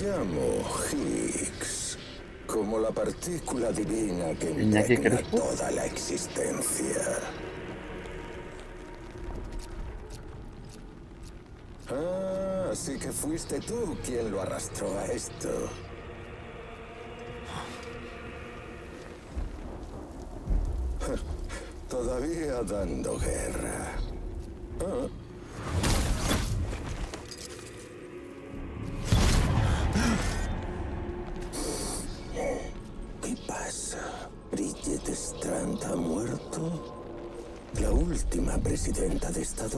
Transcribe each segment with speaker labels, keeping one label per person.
Speaker 1: llamo Higgs, como la partícula divina que impregna
Speaker 2: Crespo.
Speaker 1: toda la existencia. Ah, así que fuiste tú quien lo arrastró a esto. Todavía dando guerra. Ah.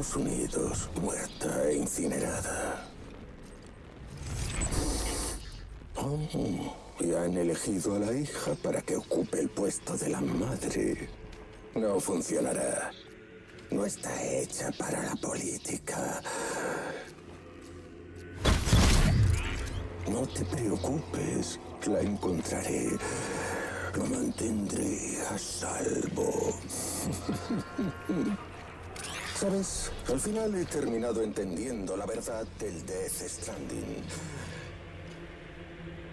Speaker 1: Estados Unidos, muerta e incinerada. Oh, y han elegido a la hija para que ocupe el puesto de la madre. No funcionará. No está hecha para la política. No te preocupes, la encontraré. Lo mantendré a salvo. ¿Sabes? Al final he terminado entendiendo la verdad del Death Stranding.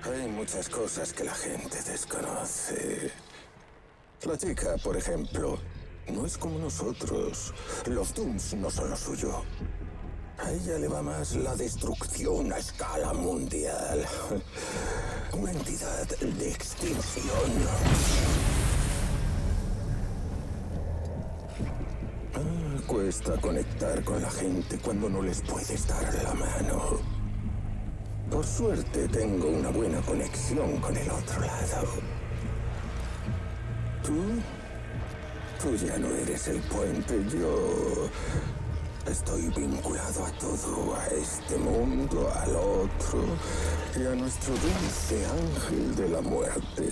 Speaker 1: Hay muchas cosas que la gente desconoce. La chica, por ejemplo, no es como nosotros. Los Dooms no son lo suyo. A ella le va más la destrucción a escala mundial. Una entidad de extinción. Cuesta conectar con la gente cuando no les puedes dar la mano. Por suerte tengo una buena conexión con el otro lado. ¿Tú? Tú ya no eres el puente, yo estoy vinculado a todo, a este mundo, al otro y a nuestro dulce ángel de la muerte.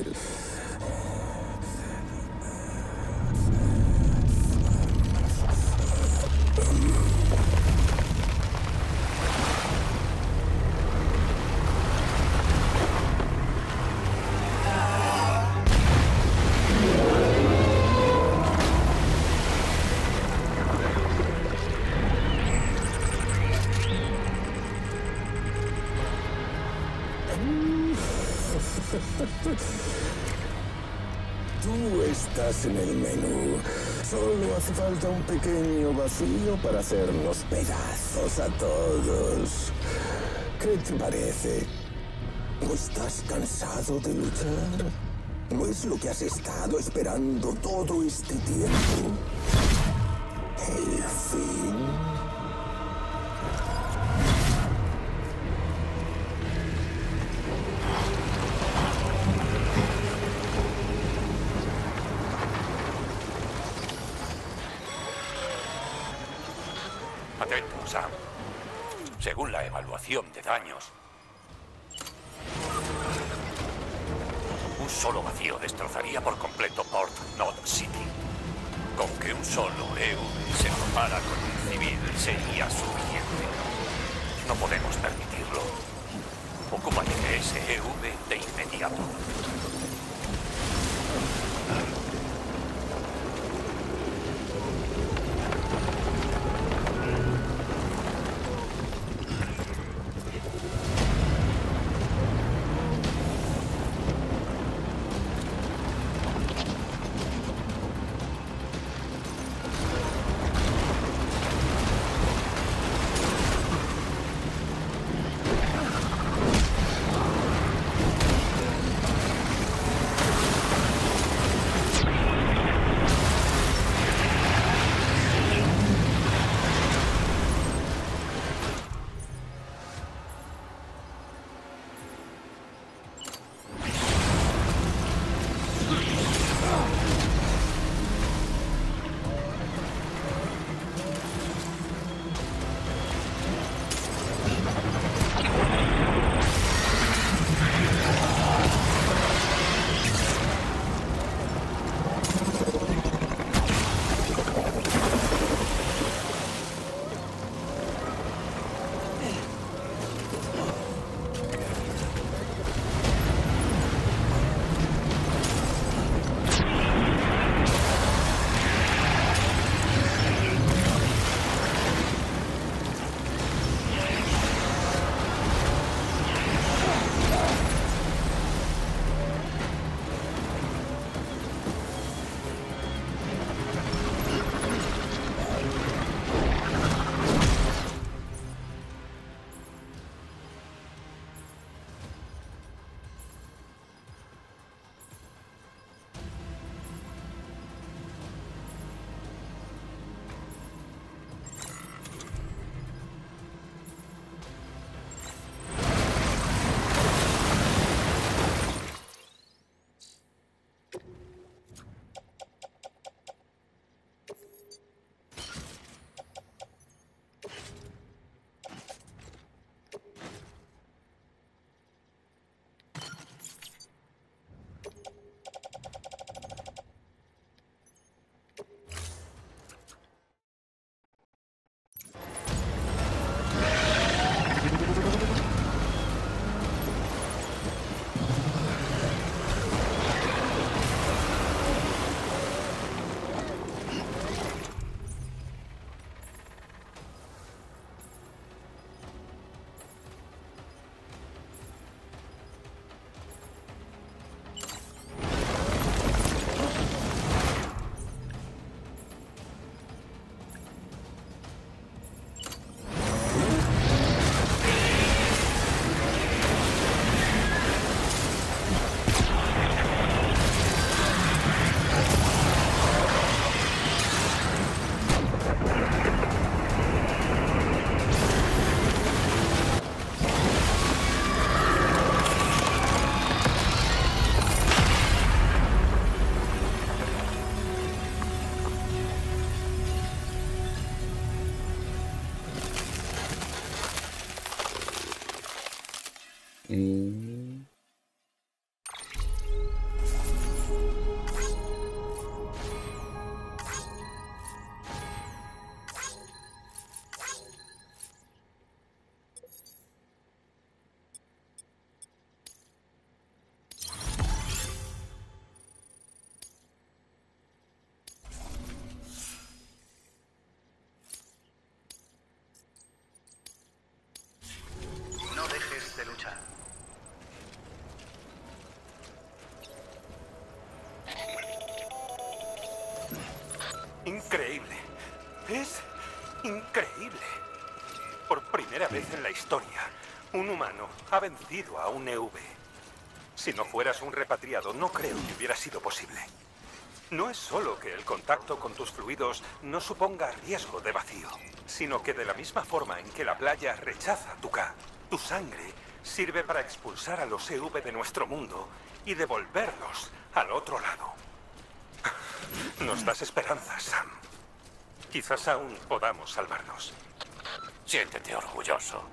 Speaker 1: Tú estás en el menú. Solo hace falta un pequeño vacío para hacernos pedazos a todos. ¿Qué te parece? ¿No estás cansado de luchar? ¿No es lo que has estado esperando todo este tiempo? El fin.
Speaker 3: Según la evaluación de daños, un solo vacío destrozaría por completo Port Knot City. Con que un solo EV se topara con un civil sería suficiente. No podemos permitirlo. Ocúpate de ese EV de inmediato.
Speaker 4: Increíble. Es increíble. Por primera vez en la historia, un humano ha vencido a un EV. Si no fueras un repatriado, no creo que hubiera sido posible. No es solo que el contacto con tus fluidos no suponga riesgo de vacío, sino que de la misma forma en que la playa rechaza tu K, tu sangre sirve para expulsar a los EV de nuestro mundo y devolverlos al otro lado. Nos das esperanza, Sam. Quizás aún podamos salvarnos.
Speaker 3: Siéntete orgulloso.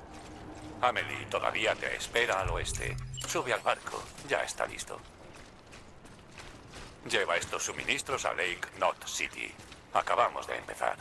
Speaker 3: Amelie todavía te espera al oeste. Sube al barco. Ya está listo. Lleva estos suministros a Lake Knot City. Acabamos de empezar.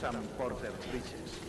Speaker 5: some further breaches.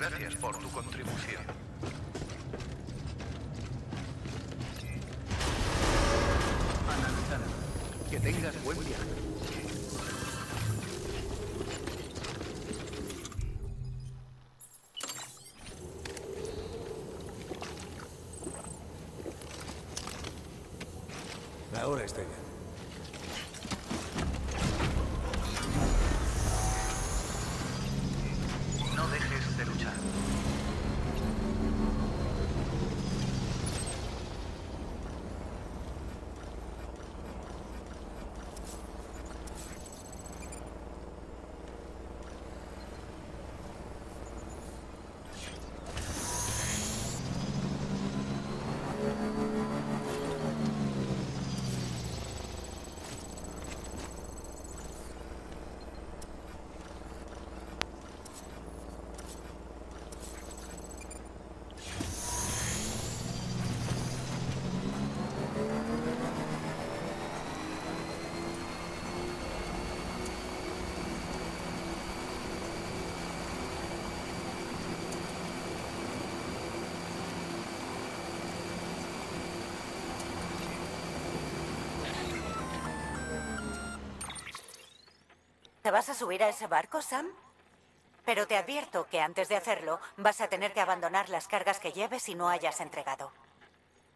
Speaker 5: Gracias por tu contribución. Que tengas buen día.
Speaker 2: Ahora estoy bien.
Speaker 6: ¿Te vas a subir a ese barco, Sam? Pero te advierto que antes de hacerlo vas a tener que abandonar las cargas que lleves y no hayas entregado.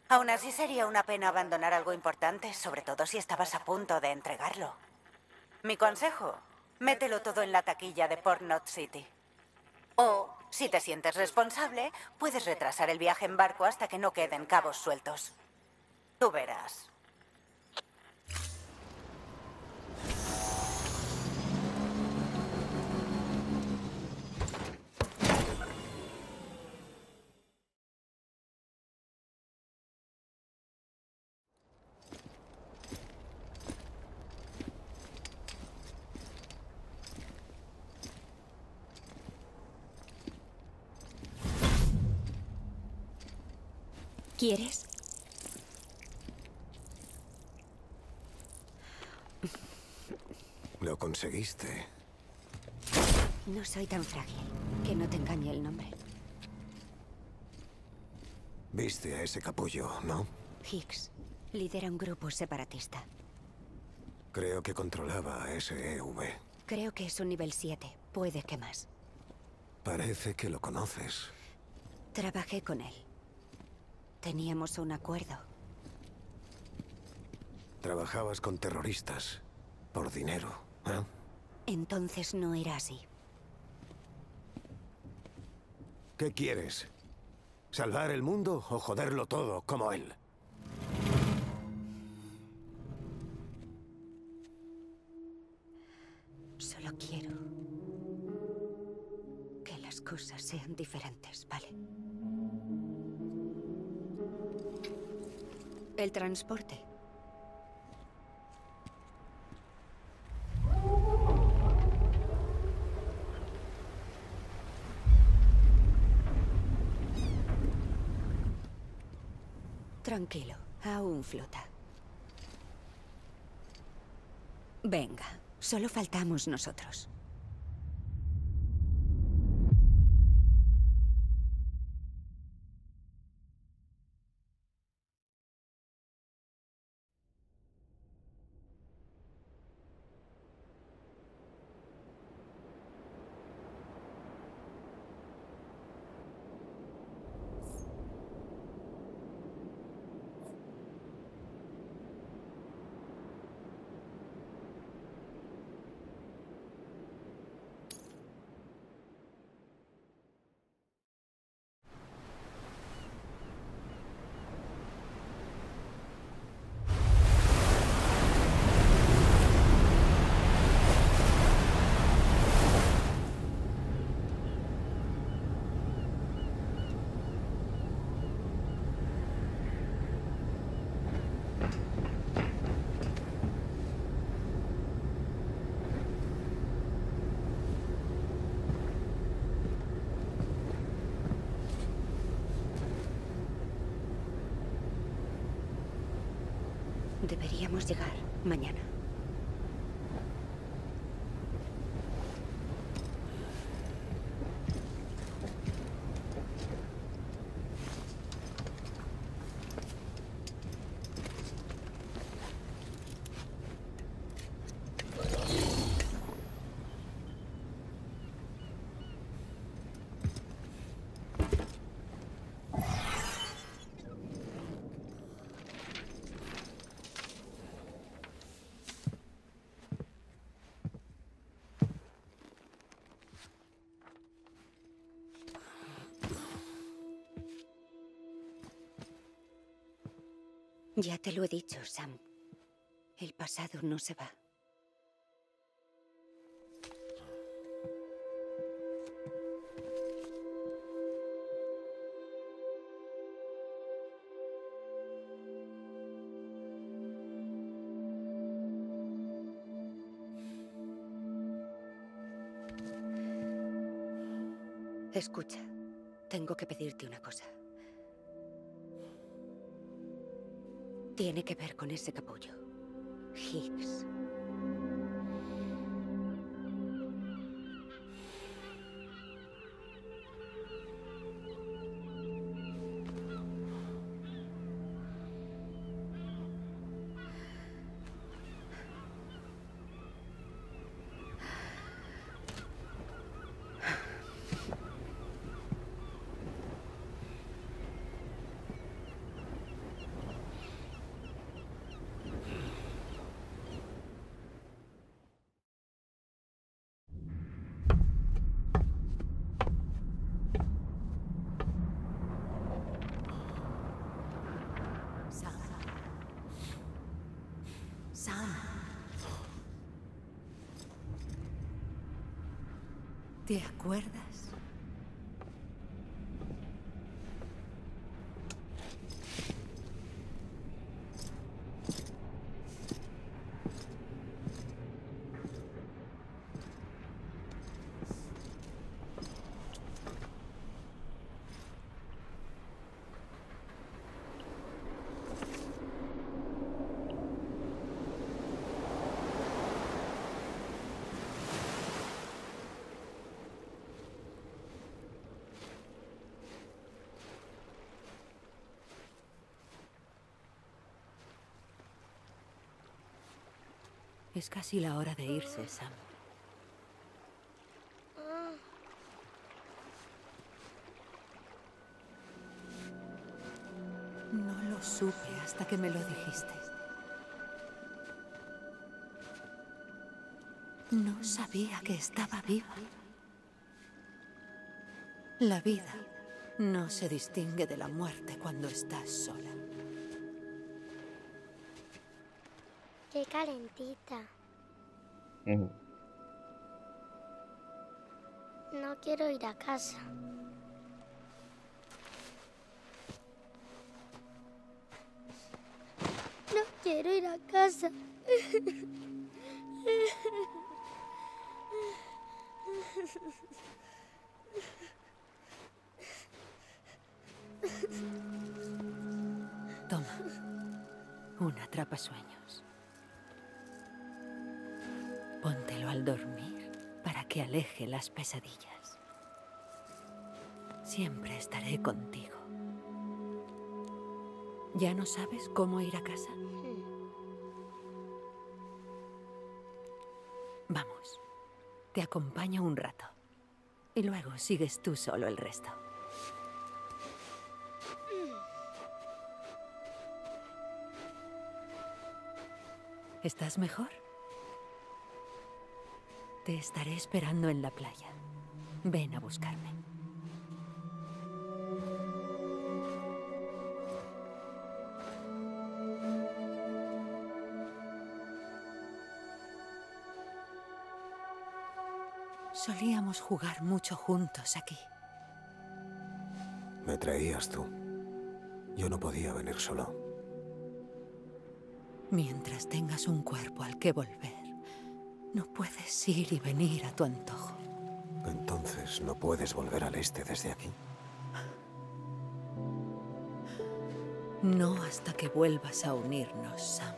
Speaker 6: Aún así sería una pena abandonar algo importante, sobre todo si estabas a punto de entregarlo. Mi consejo, mételo todo en la taquilla de Port Knot City. O, si te sientes responsable, puedes retrasar el viaje en barco hasta que no queden cabos sueltos. Tú verás.
Speaker 7: ¿Quieres?
Speaker 2: Lo conseguiste.
Speaker 7: No soy tan frágil. Que no te engañe el nombre.
Speaker 2: Viste a ese capullo, ¿no?
Speaker 7: Higgs lidera un grupo separatista.
Speaker 2: Creo que controlaba a SEV.
Speaker 7: Creo que es un nivel 7. Puede que más.
Speaker 2: Parece que lo conoces.
Speaker 7: Trabajé con él. Teníamos un acuerdo.
Speaker 2: Trabajabas con terroristas. Por dinero, ¿eh?
Speaker 7: Entonces no era así.
Speaker 2: ¿Qué quieres? ¿Salvar el mundo o joderlo todo como él?
Speaker 7: Solo quiero que las cosas sean diferentes, ¿vale? El transporte. Tranquilo, aún flota. Venga, solo faltamos nosotros. Deberíamos llegar mañana.
Speaker 8: Ya te lo he dicho, Sam. El pasado no se va. Escucha, tengo que pedirte una cosa. Tiene que ver con ese capullo. Higgs. ¿Te acuerdas? Es casi la hora de irse, Sam. No lo supe hasta que me lo dijiste. No sabía que estaba viva. La vida no se distingue de la muerte cuando estás sola.
Speaker 9: Qué calentita. No quiero ir a casa. No quiero ir a casa.
Speaker 8: Toma. Un atrapasueños. Póntelo al dormir para que aleje las pesadillas. Siempre estaré contigo. ¿Ya no sabes cómo ir a casa? Vamos. Te acompaño un rato. Y luego sigues tú solo el resto. ¿Estás mejor? Te estaré esperando en la playa. Ven a buscarme. Solíamos jugar mucho juntos aquí.
Speaker 2: Me traías tú. Yo no podía venir solo.
Speaker 8: Mientras tengas un cuerpo al que volver, no puedes ir y venir a tu antojo.
Speaker 2: Entonces no puedes volver al este desde aquí.
Speaker 8: No hasta que vuelvas a unirnos, Sam.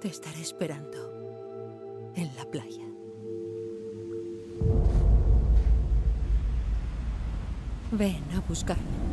Speaker 8: Te estaré esperando en la playa. Ven a buscarme.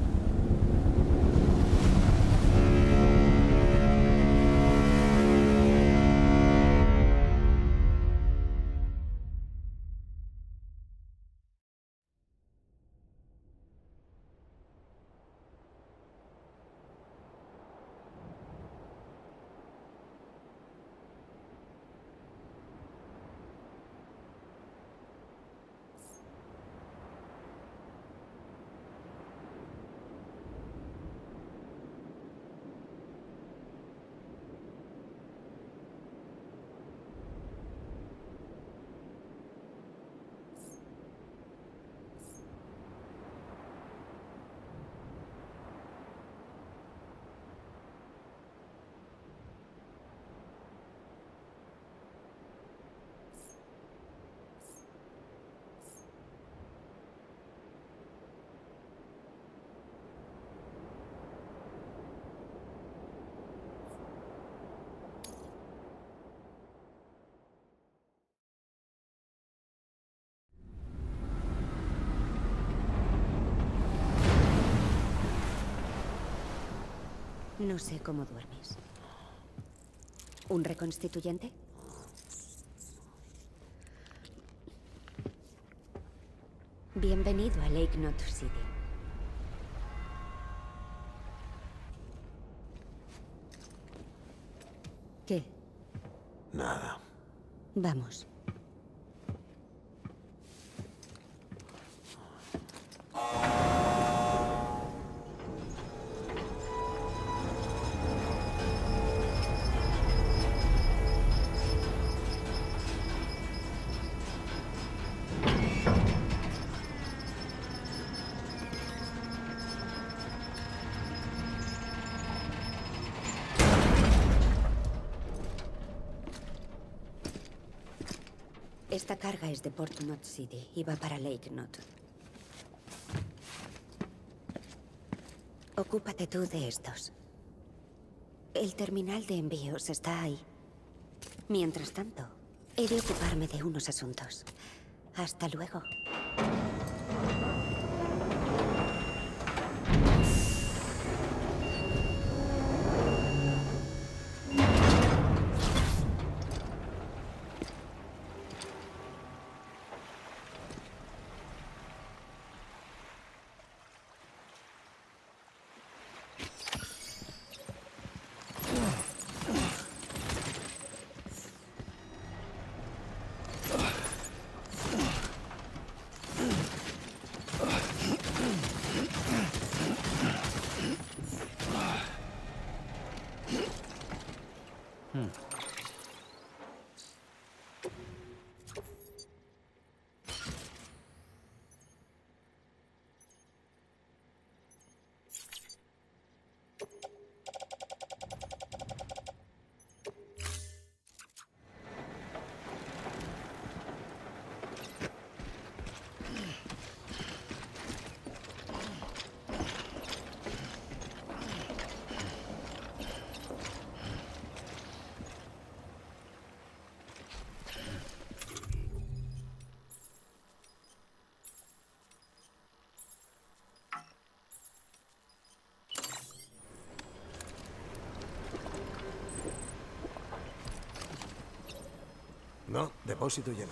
Speaker 7: No sé cómo duermes. ¿Un reconstituyente? Bienvenido a Lake Knot City. ¿Qué?
Speaker 10: Nada.
Speaker 7: Vamos. Esta carga es de Port Knot City y va para Lake Knot. Ocúpate tú de estos. El terminal de envíos está ahí. Mientras tanto, he de ocuparme de unos asuntos. Hasta luego.
Speaker 10: No, depósito lleno.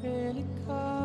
Speaker 11: pelican.